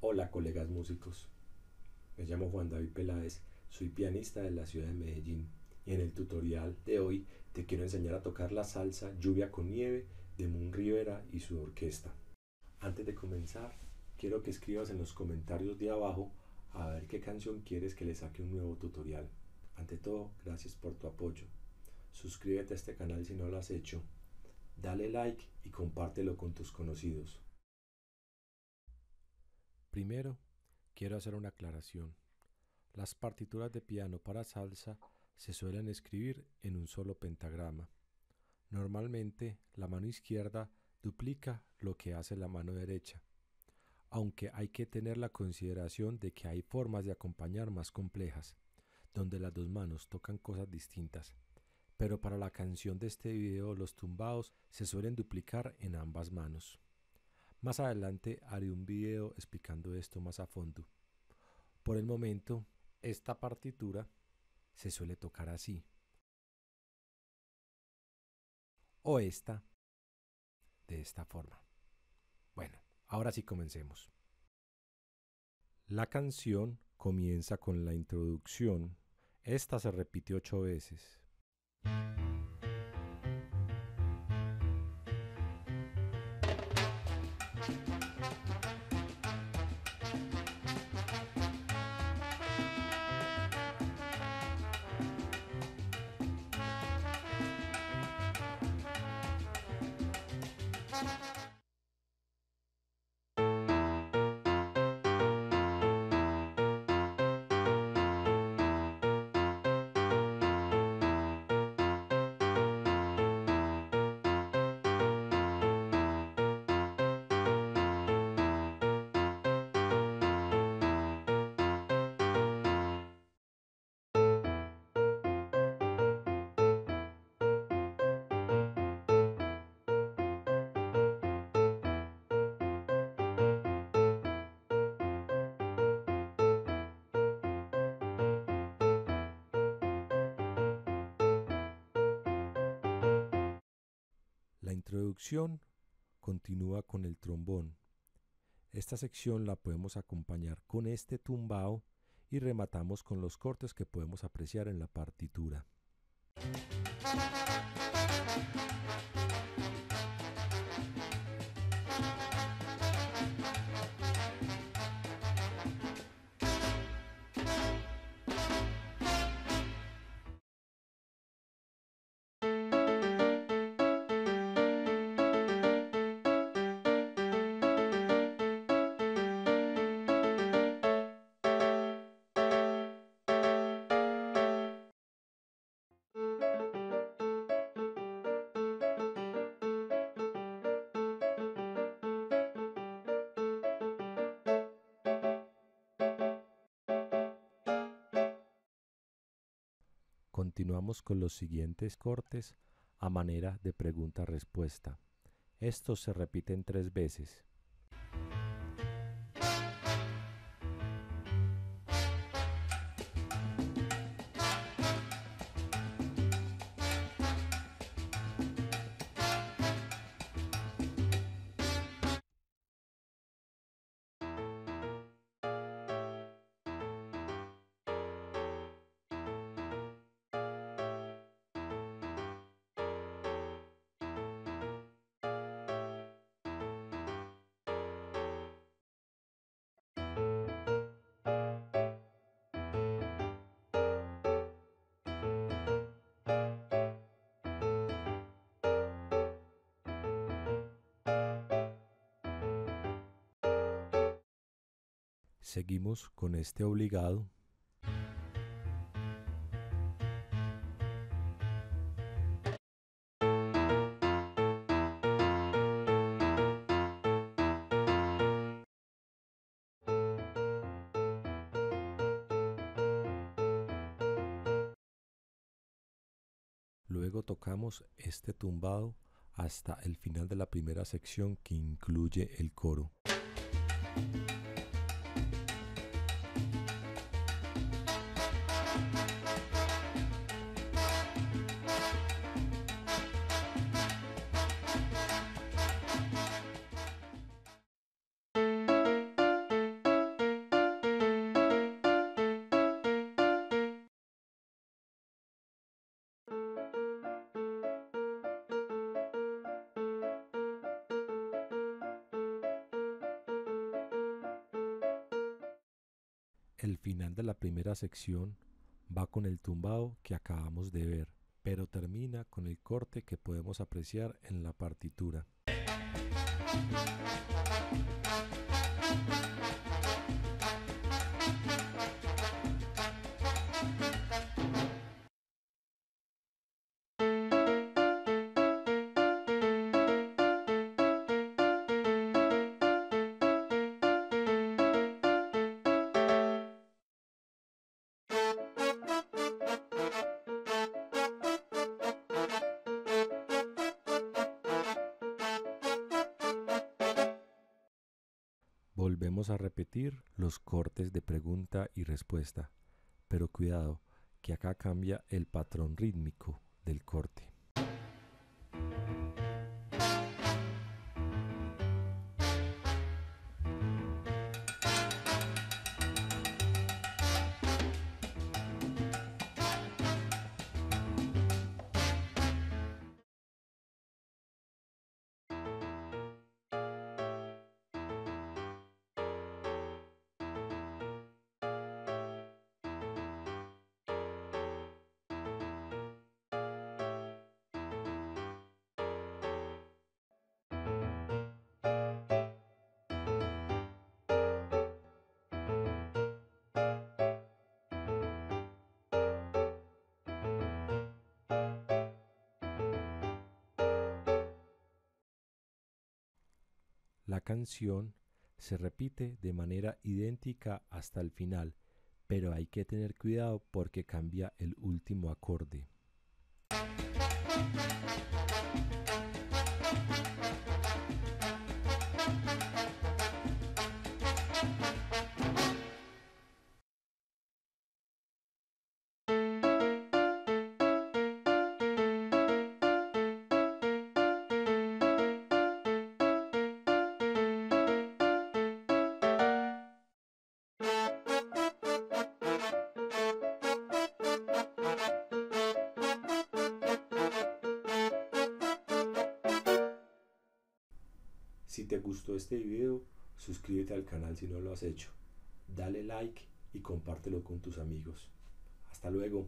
Hola colegas músicos, me llamo Juan David Peláez, soy pianista de la ciudad de Medellín y en el tutorial de hoy te quiero enseñar a tocar la salsa Lluvia con Nieve de Moon Rivera y su orquesta. Antes de comenzar, quiero que escribas en los comentarios de abajo a ver qué canción quieres que le saque un nuevo tutorial. Ante todo, gracias por tu apoyo. Suscríbete a este canal si no lo has hecho. Dale like y compártelo con tus conocidos. Primero, quiero hacer una aclaración. Las partituras de piano para salsa se suelen escribir en un solo pentagrama. Normalmente, la mano izquierda duplica lo que hace la mano derecha, aunque hay que tener la consideración de que hay formas de acompañar más complejas, donde las dos manos tocan cosas distintas. Pero para la canción de este video los tumbados se suelen duplicar en ambas manos. Más adelante haré un video explicando esto más a fondo. Por el momento, esta partitura se suele tocar así. O esta de esta forma. Bueno, ahora sí comencemos. La canción comienza con la introducción. Esta se repite ocho veces. La introducción continúa con el trombón. Esta sección la podemos acompañar con este tumbao y rematamos con los cortes que podemos apreciar en la partitura. Continuamos con los siguientes cortes a manera de pregunta-respuesta. Estos se repiten tres veces. Seguimos con este obligado. Luego tocamos este tumbado hasta el final de la primera sección que incluye el coro. El final de la primera sección va con el tumbado que acabamos de ver, pero termina con el corte que podemos apreciar en la partitura. Volvemos a repetir los cortes de pregunta y respuesta, pero cuidado que acá cambia el patrón rítmico del corte. La canción se repite de manera idéntica hasta el final, pero hay que tener cuidado porque cambia el último acorde. Si te gustó este video, suscríbete al canal si no lo has hecho. Dale like y compártelo con tus amigos. Hasta luego.